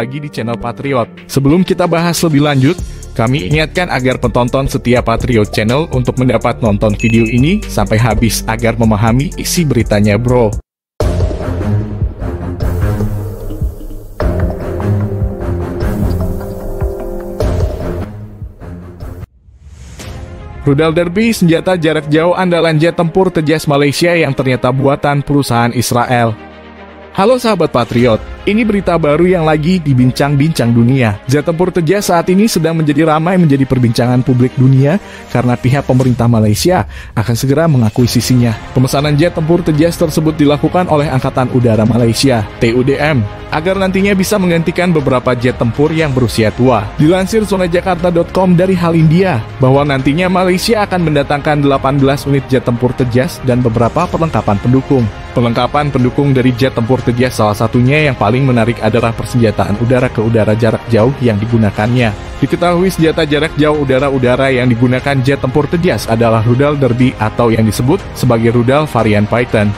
lagi di channel Patriot. Sebelum kita bahas lebih lanjut, kami ingatkan agar penonton setia Patriot Channel untuk mendapat nonton video ini sampai habis agar memahami isi beritanya bro. Rudal Derby, senjata jarak jauh andalan jet tempur Tejas Malaysia yang ternyata buatan perusahaan Israel. Halo sahabat Patriot, ini berita baru yang lagi dibincang-bincang dunia. Jet tempur Tejas saat ini sedang menjadi ramai menjadi perbincangan publik dunia karena pihak pemerintah Malaysia akan segera mengakui sisinya. Pemesanan jet tempur Tejas tersebut dilakukan oleh Angkatan Udara Malaysia, TUDM, agar nantinya bisa menggantikan beberapa jet tempur yang berusia tua. Dilansir zonajakarta.com dari Hal India, bahwa nantinya Malaysia akan mendatangkan 18 unit jet tempur Tejas dan beberapa perlengkapan pendukung. Perlengkapan pendukung dari jet tempur Tejas salah satunya yang paling menarik adalah persenjataan udara ke udara jarak jauh yang digunakannya. Diketahui senjata jarak jauh udara-udara yang digunakan jet tempur Tejas adalah rudal Derby atau yang disebut sebagai rudal varian Python.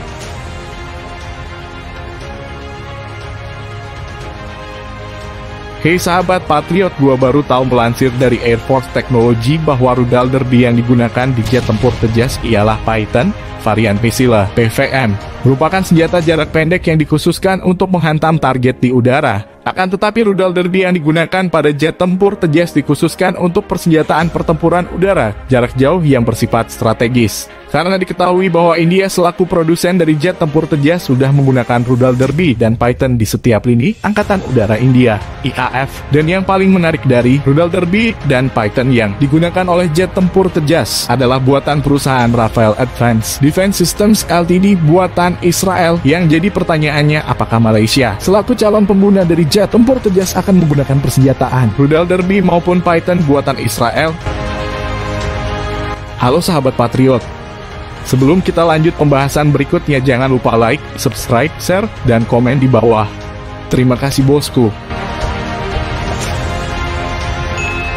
Hei sahabat Patriot, gua baru tahu melansir dari Air Force Technology bahwa rudal derby yang digunakan di jet tempur Tejas ialah Python varian Pesila PVM, merupakan senjata jarak pendek yang dikhususkan untuk menghantam target di udara. Akan tetapi rudal derby yang digunakan pada jet tempur Tejas dikhususkan untuk persenjataan pertempuran udara jarak jauh yang bersifat strategis. Karena diketahui bahwa India selaku produsen dari jet tempur Tejas sudah menggunakan rudal derby dan Python di setiap lini Angkatan Udara India, IAF. Dan yang paling menarik dari rudal derby dan Python yang digunakan oleh jet tempur Tejas adalah buatan perusahaan Rafael Advanced Defense Systems Ltd buatan Israel yang jadi pertanyaannya apakah Malaysia selaku calon pengguna dari jet tempur Tejas akan menggunakan persenjataan rudal derby maupun Python buatan Israel? Halo sahabat Patriot, Sebelum kita lanjut pembahasan berikutnya, jangan lupa like, subscribe, share, dan komen di bawah. Terima kasih bosku.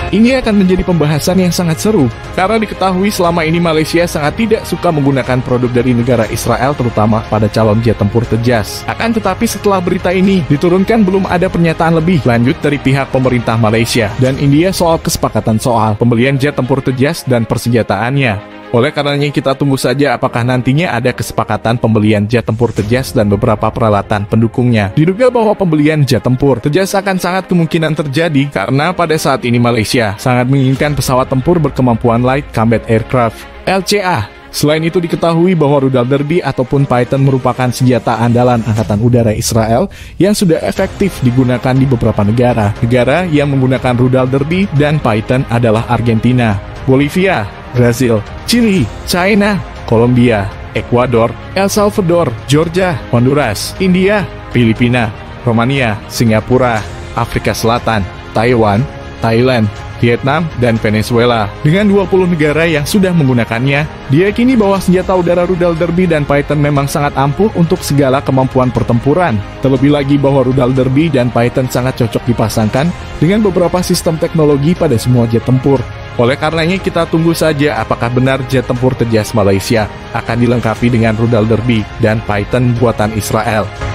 Ini akan menjadi pembahasan yang sangat seru, karena diketahui selama ini Malaysia sangat tidak suka menggunakan produk dari negara Israel terutama pada calon jet tempur Tejas. Akan tetapi setelah berita ini diturunkan belum ada pernyataan lebih lanjut dari pihak pemerintah Malaysia dan India soal kesepakatan soal pembelian jet tempur Tejas dan persenjataannya. Oleh karenanya kita tunggu saja apakah nantinya ada kesepakatan pembelian jet tempur Tejas dan beberapa peralatan pendukungnya. Diduga bahwa pembelian jet tempur Tejas akan sangat kemungkinan terjadi karena pada saat ini Malaysia sangat menginginkan pesawat tempur berkemampuan Light Combat Aircraft LCA Selain itu diketahui bahwa rudal Derby ataupun Python merupakan senjata andalan Angkatan Udara Israel yang sudah efektif digunakan di beberapa negara. Negara yang menggunakan rudal Derby dan Python adalah Argentina, Bolivia, Brazil, Chili, China, Kolombia, Ekuador, El Salvador, Georgia, Honduras, India, Filipina, Romania, Singapura, Afrika Selatan, Taiwan, Thailand, Vietnam, dan Venezuela. Dengan 20 negara yang sudah menggunakannya, diyakini bahwa senjata udara rudal Derby dan Python memang sangat ampuh untuk segala kemampuan pertempuran. Terlebih lagi bahwa rudal Derby dan Python sangat cocok dipasangkan dengan beberapa sistem teknologi pada semua jet tempur. Oleh karenanya kita tunggu saja apakah benar jet tempur Tejas Malaysia akan dilengkapi dengan rudal Derby dan Python buatan Israel.